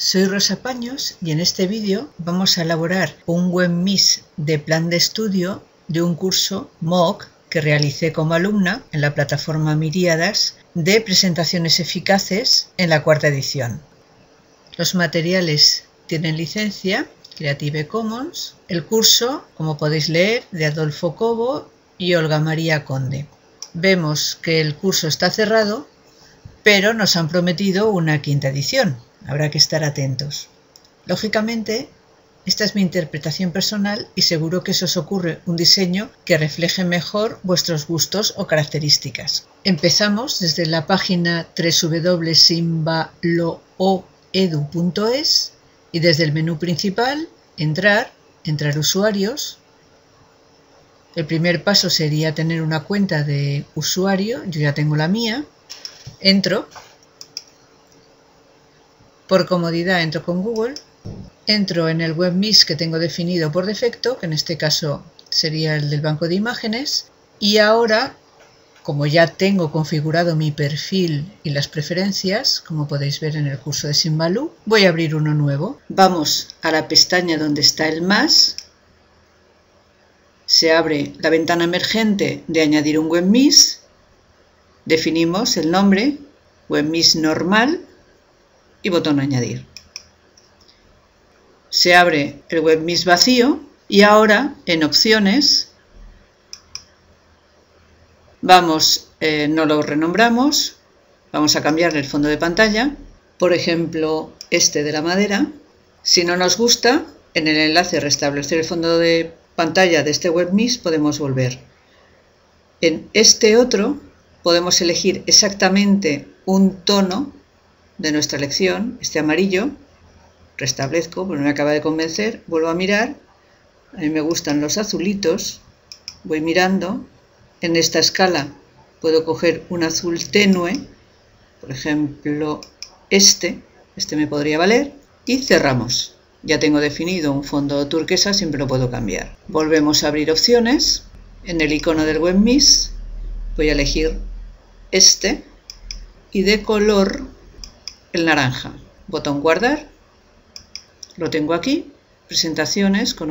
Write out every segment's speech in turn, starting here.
soy Rosa Paños y en este vídeo vamos a elaborar un WebMIS de plan de estudio de un curso MOOC que realicé como alumna en la plataforma Miriadas de presentaciones eficaces en la cuarta edición. Los materiales tienen licencia Creative Commons, el curso, como podéis leer, de Adolfo Cobo y Olga María Conde. Vemos que el curso está cerrado, pero nos han prometido una quinta edición. Habrá que estar atentos. Lógicamente, esta es mi interpretación personal y seguro que se os ocurre un diseño que refleje mejor vuestros gustos o características. Empezamos desde la página www.simbalooedu.es y desde el menú principal, entrar, entrar usuarios. El primer paso sería tener una cuenta de usuario, yo ya tengo la mía. Entro por comodidad entro con Google, entro en el WebMIS que tengo definido por defecto, que en este caso sería el del banco de imágenes, y ahora, como ya tengo configurado mi perfil y las preferencias, como podéis ver en el curso de Simbaloo, voy a abrir uno nuevo. Vamos a la pestaña donde está el más, se abre la ventana emergente de añadir un WebMIS, definimos el nombre, WebMIS normal, y botón añadir. Se abre el WebMIS vacío y ahora en opciones vamos, eh, no lo renombramos, vamos a cambiar el fondo de pantalla, por ejemplo este de la madera. Si no nos gusta, en el enlace restablecer el fondo de pantalla de este WebMIS podemos volver. En este otro podemos elegir exactamente un tono de nuestra elección, este amarillo, restablezco, porque me acaba de convencer, vuelvo a mirar, a mí me gustan los azulitos, voy mirando, en esta escala puedo coger un azul tenue, por ejemplo este, este me podría valer, y cerramos. Ya tengo definido un fondo turquesa, siempre lo puedo cambiar. Volvemos a abrir opciones, en el icono del WebMIS voy a elegir este, y de color el naranja. Botón guardar. Lo tengo aquí. Presentaciones con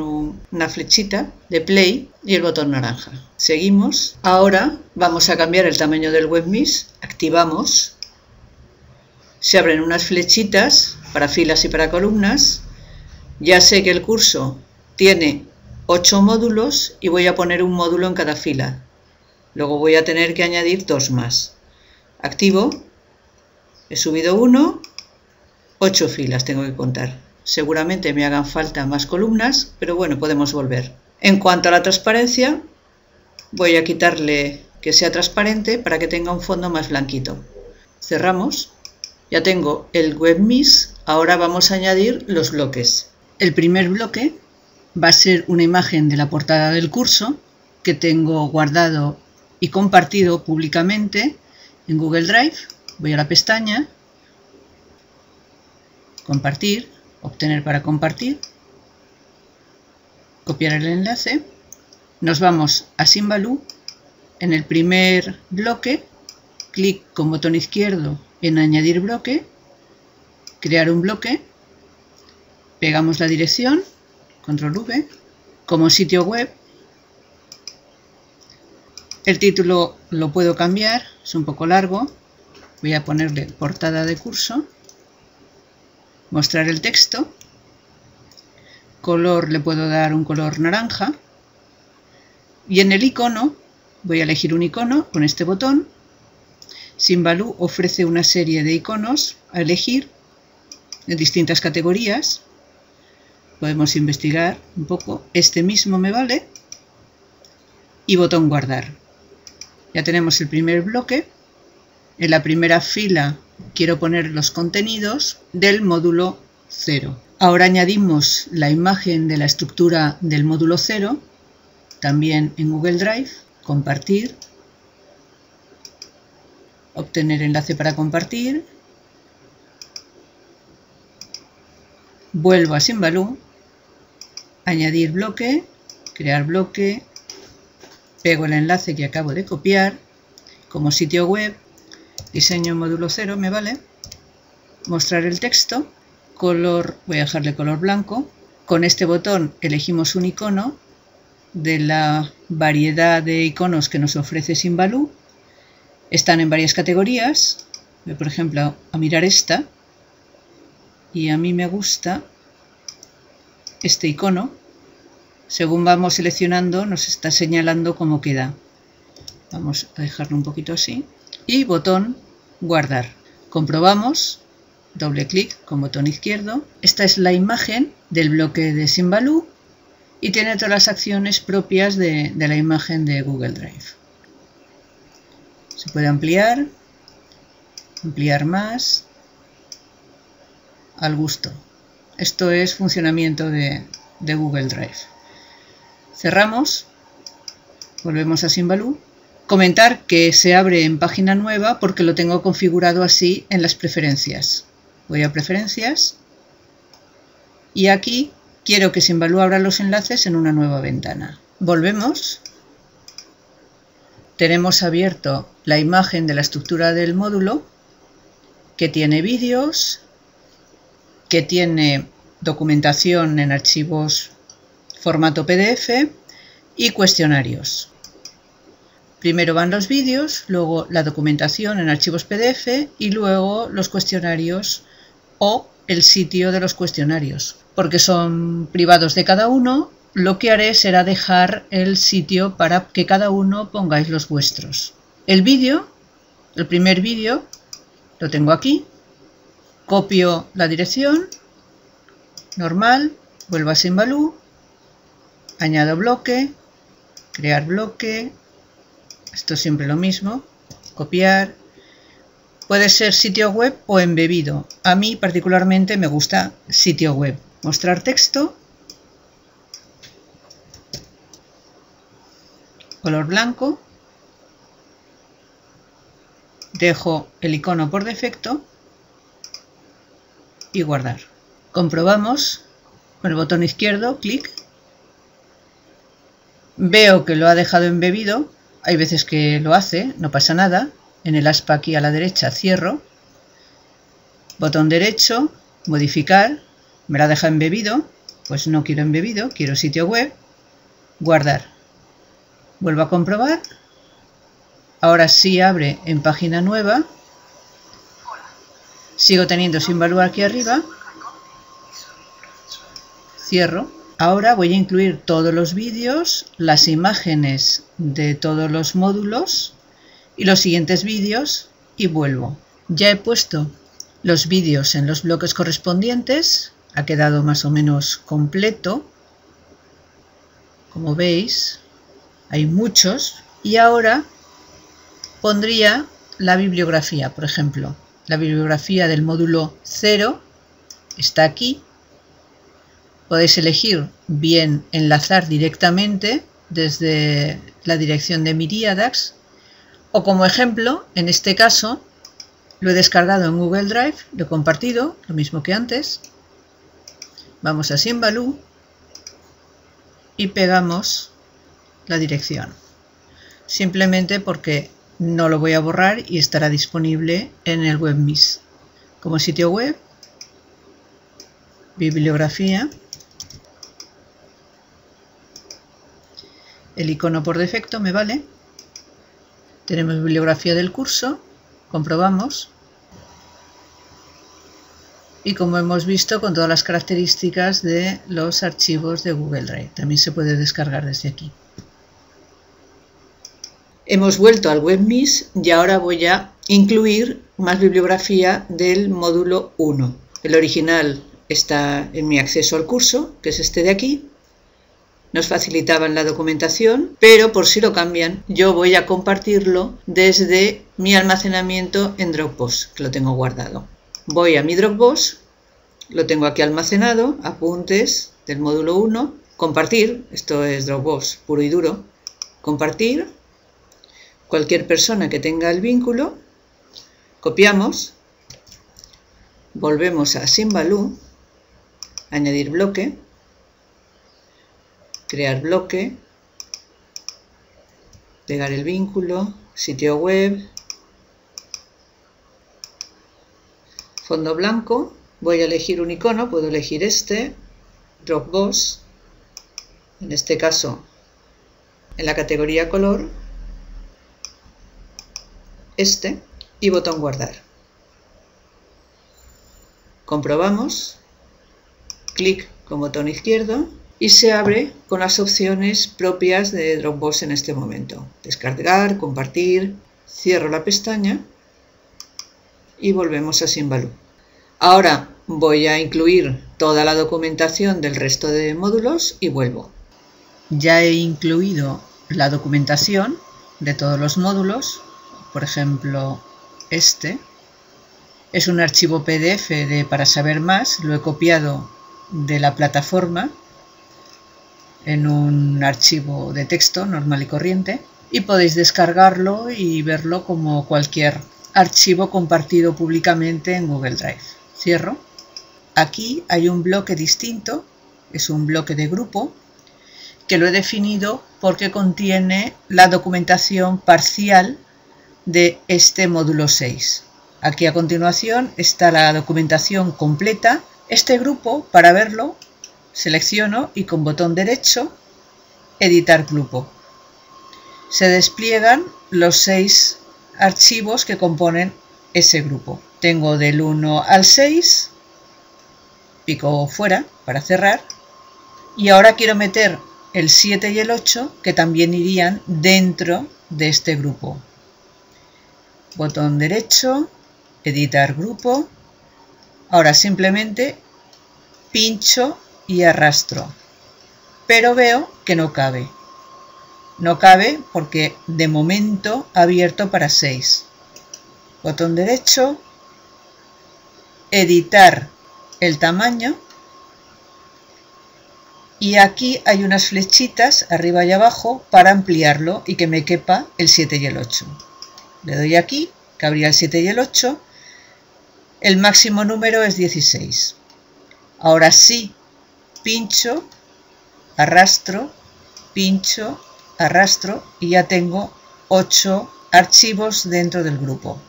una flechita de play y el botón naranja. Seguimos. Ahora vamos a cambiar el tamaño del WebMIS. Activamos. Se abren unas flechitas para filas y para columnas. Ya sé que el curso tiene 8 módulos y voy a poner un módulo en cada fila. Luego voy a tener que añadir dos más. Activo He subido uno, ocho filas tengo que contar. Seguramente me hagan falta más columnas, pero bueno, podemos volver. En cuanto a la transparencia, voy a quitarle que sea transparente para que tenga un fondo más blanquito. Cerramos. Ya tengo el WebMIS. Ahora vamos a añadir los bloques. El primer bloque va a ser una imagen de la portada del curso que tengo guardado y compartido públicamente en Google Drive voy a la pestaña, compartir, obtener para compartir, copiar el enlace, nos vamos a Simbaloo, en el primer bloque, clic con botón izquierdo en añadir bloque, crear un bloque, pegamos la dirección, control V, como sitio web, el título lo puedo cambiar, es un poco largo, Voy a ponerle portada de curso, mostrar el texto, color le puedo dar un color naranja y en el icono voy a elegir un icono con este botón. Simbaloo ofrece una serie de iconos a elegir en distintas categorías. Podemos investigar un poco. Este mismo me vale. Y botón guardar. Ya tenemos el primer bloque en la primera fila quiero poner los contenidos del módulo 0. Ahora añadimos la imagen de la estructura del módulo 0, también en Google Drive, compartir, obtener enlace para compartir, vuelvo a Simbaloo, añadir bloque, crear bloque, pego el enlace que acabo de copiar como sitio web diseño módulo 0 me vale, mostrar el texto, color, voy a dejarle color blanco. Con este botón elegimos un icono de la variedad de iconos que nos ofrece Simbaloo. Están en varias categorías. Voy, por ejemplo, a mirar esta. Y a mí me gusta este icono. Según vamos seleccionando, nos está señalando cómo queda. Vamos a dejarlo un poquito así. Y botón guardar. Comprobamos, doble clic con botón izquierdo. Esta es la imagen del bloque de Simbaloo y tiene todas las acciones propias de, la imagen de Google Drive. Se puede ampliar, ampliar más, al gusto. Esto es funcionamiento de, de Google Drive. Cerramos, volvemos a Simbaloo. Comentar que se abre en página nueva porque lo tengo configurado así en las preferencias. Voy a preferencias y aquí quiero que Simbaloo abra los enlaces en una nueva ventana. Volvemos. Tenemos abierto la imagen de la estructura del módulo que tiene vídeos, que tiene documentación en archivos formato PDF y cuestionarios. Primero van los vídeos, luego la documentación en archivos PDF y luego los cuestionarios o el sitio de los cuestionarios. Porque son privados de cada uno, lo que haré será dejar el sitio para que cada uno pongáis los vuestros. El vídeo, el primer vídeo, lo tengo aquí. Copio la dirección, normal, vuelvo a Simbaloo, añado bloque, crear bloque, esto es siempre lo mismo, copiar, puede ser sitio web o embebido, a mí particularmente me gusta sitio web, mostrar texto, color blanco, dejo el icono por defecto y guardar. Comprobamos con el botón izquierdo, clic, veo que lo ha dejado embebido hay veces que lo hace, no pasa nada. En el aspa aquí a la derecha cierro. Botón derecho, modificar. Me la deja embebido. Pues no quiero embebido, quiero sitio web. Guardar. Vuelvo a comprobar. Ahora sí abre en página nueva. Sigo teniendo sin valor aquí arriba. Cierro. Ahora voy a incluir todos los vídeos, las imágenes de todos los módulos y los siguientes vídeos y vuelvo. Ya he puesto los vídeos en los bloques correspondientes, ha quedado más o menos completo. Como veis, hay muchos. Y ahora pondría la bibliografía, por ejemplo. La bibliografía del módulo 0 está aquí podéis elegir bien enlazar directamente desde la dirección de Miriadax o como ejemplo, en este caso, lo he descargado en Google Drive, lo he compartido, lo mismo que antes. Vamos a Simbaloo y pegamos la dirección. Simplemente porque no lo voy a borrar y estará disponible en el WebMIS. Como sitio web, bibliografía, el icono por defecto me vale. Tenemos bibliografía del curso, comprobamos. Y como hemos visto, con todas las características de los archivos de Google Drive. También se puede descargar desde aquí. Hemos vuelto al WebMIS y ahora voy a incluir más bibliografía del módulo 1. El original está en mi acceso al curso, que es este de aquí, nos facilitaban la documentación, pero por si lo cambian, yo voy a compartirlo desde mi almacenamiento en Dropbox, que lo tengo guardado. Voy a mi Dropbox, lo tengo aquí almacenado, apuntes del módulo 1, compartir, esto es Dropbox puro y duro, compartir, cualquier persona que tenga el vínculo, copiamos, volvemos a Simbaloo, añadir bloque, crear bloque, pegar el vínculo, sitio web, fondo blanco, Voy a elegir un icono, puedo elegir este, Dropbox, en este caso en la categoría color, este y botón guardar. Comprobamos, clic con botón izquierdo y se abre con las opciones propias de Dropbox en este momento. Descargar, compartir, cierro la pestaña y volvemos a Simbaloo. Ahora voy a incluir toda la documentación del resto de módulos y vuelvo. Ya he incluido la documentación de todos los módulos, por ejemplo este. Es un archivo PDF de para saber más, lo he copiado de la plataforma en un archivo de texto normal y corriente y podéis descargarlo y verlo como cualquier archivo compartido públicamente en Google Drive. Cierro. Aquí hay un bloque distinto, es un bloque de grupo, que lo he definido porque contiene la documentación parcial de este módulo 6. Aquí a continuación está la documentación completa. Este grupo, para verlo, selecciono y con botón derecho, editar grupo. Se despliegan los seis archivos que componen ese grupo. Tengo del 1 al 6, pico fuera para cerrar, y ahora quiero meter el 7 y el 8 que también irían dentro de este grupo. Botón derecho, editar grupo. Ahora simplemente pincho y arrastro. Pero veo que no cabe. No cabe porque de momento abierto para 6. Botón derecho, editar el tamaño y aquí hay unas flechitas arriba y abajo para ampliarlo y que me quepa el 7 y el 8. Le doy aquí, cabría el 7 y el 8. El máximo número es 16. Ahora sí, pincho, arrastro, pincho, arrastro y ya tengo 8 archivos dentro del grupo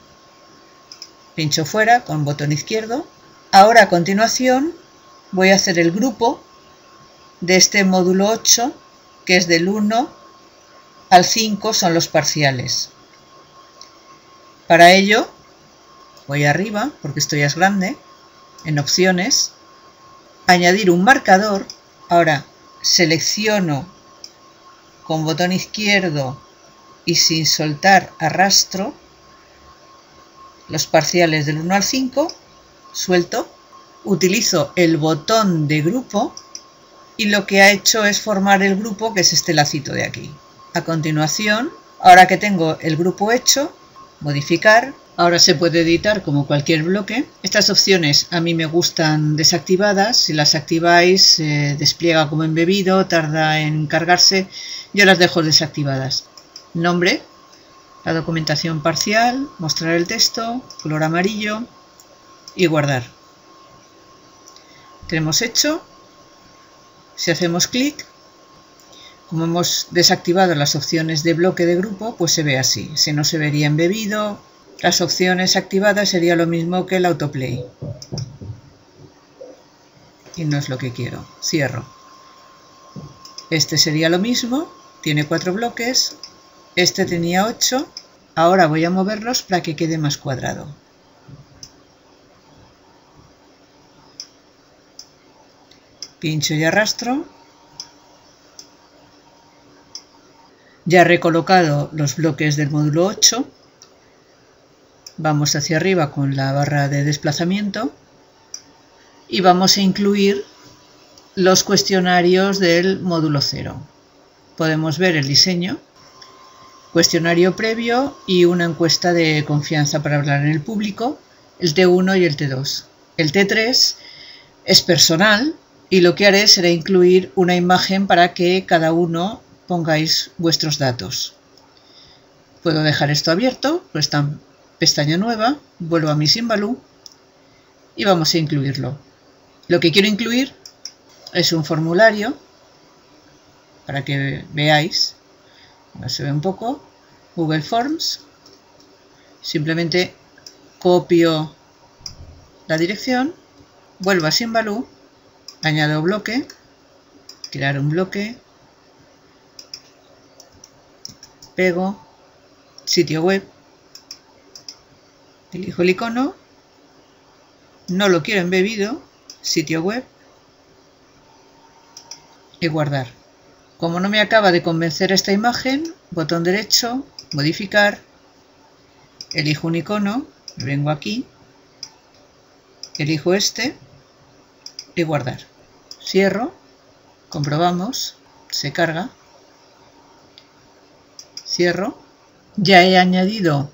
pincho fuera con botón izquierdo. Ahora a continuación voy a hacer el grupo de este módulo 8 que es del 1 al 5 son los parciales. Para ello voy arriba porque esto ya es grande en opciones añadir un marcador ahora selecciono con botón izquierdo y sin soltar arrastro los parciales del 1 al 5, suelto, utilizo el botón de grupo y lo que ha hecho es formar el grupo que es este lacito de aquí. A continuación, ahora que tengo el grupo hecho, modificar, ahora se puede editar como cualquier bloque. Estas opciones a mí me gustan desactivadas, si las activáis se despliega como embebido, tarda en cargarse, yo las dejo desactivadas. Nombre, la documentación parcial, mostrar el texto, color amarillo y guardar. Tenemos hecho. Si hacemos clic, como hemos desactivado las opciones de bloque de grupo, pues se ve así. Si no se vería embebido, las opciones activadas sería lo mismo que el autoplay. Y no es lo que quiero. Cierro. Este sería lo mismo, tiene cuatro bloques, este tenía 8. Ahora voy a moverlos para que quede más cuadrado. Pincho y arrastro. Ya he recolocado los bloques del módulo 8. Vamos hacia arriba con la barra de desplazamiento y vamos a incluir los cuestionarios del módulo 0. Podemos ver el diseño cuestionario previo y una encuesta de confianza para hablar en el público, el T1 y el T2. El T3 es personal y lo que haré será incluir una imagen para que cada uno pongáis vuestros datos. Puedo dejar esto abierto, pues esta pestaña nueva, vuelvo a mi Simbaloo y vamos a incluirlo. Lo que quiero incluir es un formulario para que veáis se ve un poco, Google Forms, simplemente copio la dirección vuelvo a Simbaloo, añado bloque, crear un bloque, pego, sitio web, elijo el icono, no lo quiero embebido, sitio web. Y guardar. Como no me acaba de convencer esta imagen, botón derecho, modificar, elijo un icono, vengo aquí, elijo este y guardar. Cierro, comprobamos, se carga, cierro. Ya he añadido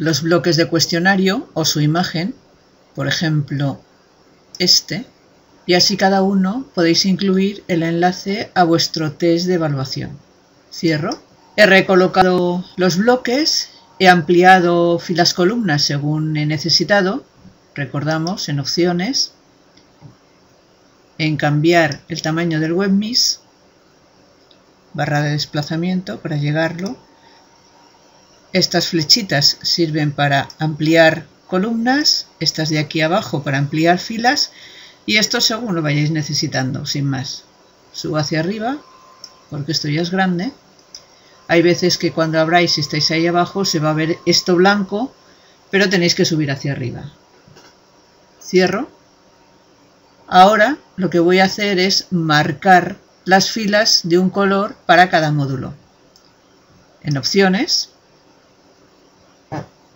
los bloques de cuestionario o su imagen, por ejemplo, este, y así cada uno podéis incluir el enlace a vuestro test de evaluación. Cierro. He recolocado los bloques, he ampliado filas columnas según he necesitado, recordamos en opciones, en cambiar el tamaño del webmis, barra de desplazamiento para llegarlo. Estas flechitas sirven para ampliar columnas, estas de aquí abajo para ampliar filas y esto según lo vayáis necesitando, sin más. Subo hacia arriba, porque esto ya es grande. Hay veces que cuando abráis y estáis ahí abajo se va a ver esto blanco, pero tenéis que subir hacia arriba. Cierro Ahora lo que voy a hacer es marcar las filas de un color para cada módulo. En opciones,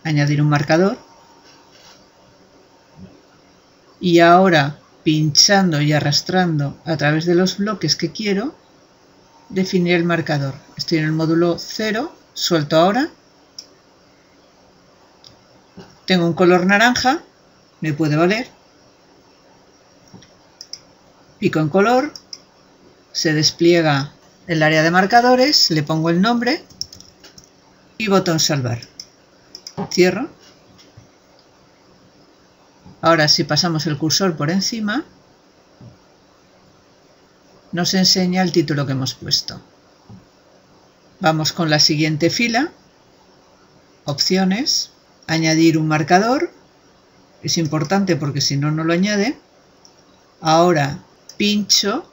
añadir un marcador. Y ahora, pinchando y arrastrando a través de los bloques que quiero, definir el marcador. Estoy en el módulo 0, suelto ahora. Tengo un color naranja, me puede valer pico en color, se despliega el área de marcadores, le pongo el nombre y botón salvar. Cierro. Ahora si pasamos el cursor por encima, nos enseña el título que hemos puesto. Vamos con la siguiente fila, opciones, añadir un marcador, es importante porque si no, no lo añade. Ahora pincho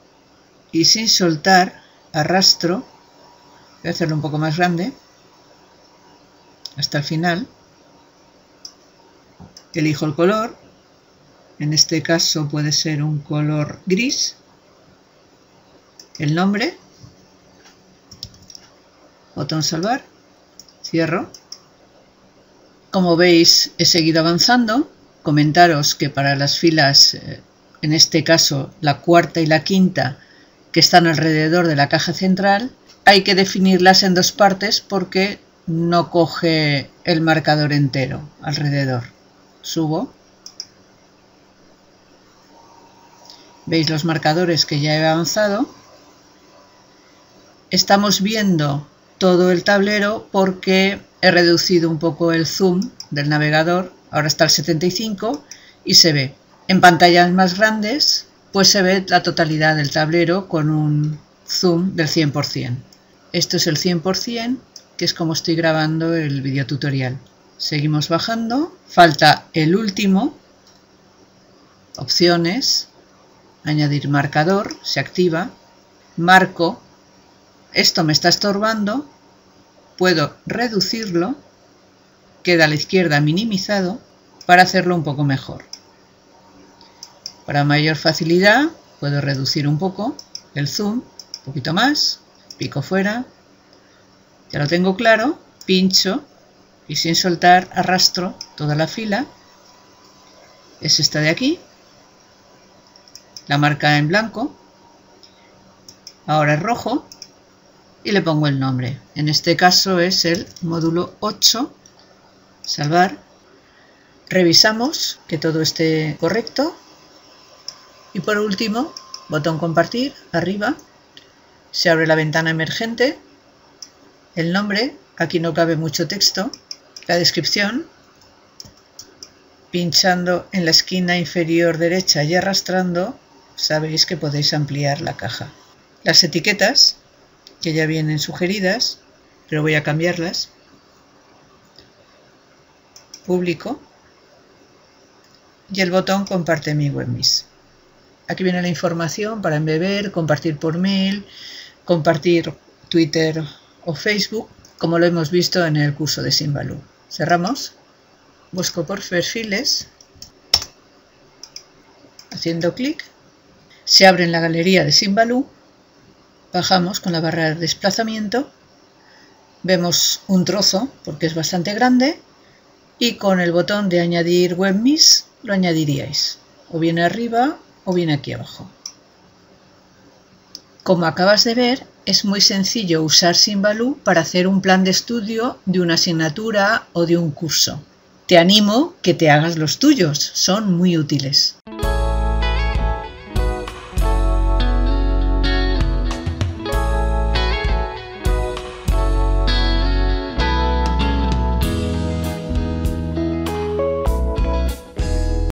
y sin soltar arrastro, voy a hacerlo un poco más grande, hasta el final, elijo el color, en este caso puede ser un color gris, el nombre, botón salvar, cierro. Como veis he seguido avanzando, comentaros que para las filas eh, en este caso la cuarta y la quinta, que están alrededor de la caja central, hay que definirlas en dos partes porque no coge el marcador entero alrededor. Subo. Veis los marcadores que ya he avanzado. Estamos viendo todo el tablero porque he reducido un poco el zoom del navegador. Ahora está al 75 y se ve. En pantallas más grandes, pues se ve la totalidad del tablero con un zoom del 100%. Esto es el 100%, es como estoy grabando el video tutorial. Seguimos bajando, falta el último, opciones, añadir marcador, se activa, marco, esto me está estorbando, puedo reducirlo, queda a la izquierda minimizado, para hacerlo un poco mejor. Para mayor facilidad puedo reducir un poco el zoom, un poquito más, pico fuera, ya lo tengo claro, pincho y sin soltar arrastro toda la fila. Es esta de aquí, la marca en blanco, ahora es rojo y le pongo el nombre. En este caso es el módulo 8, salvar. Revisamos que todo esté correcto y por último, botón compartir, arriba, se abre la ventana emergente, el nombre, aquí no cabe mucho texto, la descripción, pinchando en la esquina inferior derecha y arrastrando, sabéis que podéis ampliar la caja. Las etiquetas, que ya vienen sugeridas, pero voy a cambiarlas. Público, y el botón Comparte mi WebMiss. Aquí viene la información para embeber, compartir por mail, compartir Twitter o Facebook, como lo hemos visto en el curso de Simbaloo. Cerramos, busco por perfiles, haciendo clic, se abre en la galería de Simbaloo, bajamos con la barra de desplazamiento, vemos un trozo porque es bastante grande y con el botón de añadir WebMiss lo añadiríais, o bien arriba o bien aquí abajo. Como acabas de ver, es muy sencillo usar Simbaloo para hacer un plan de estudio de una asignatura o de un curso. Te animo que te hagas los tuyos, son muy útiles.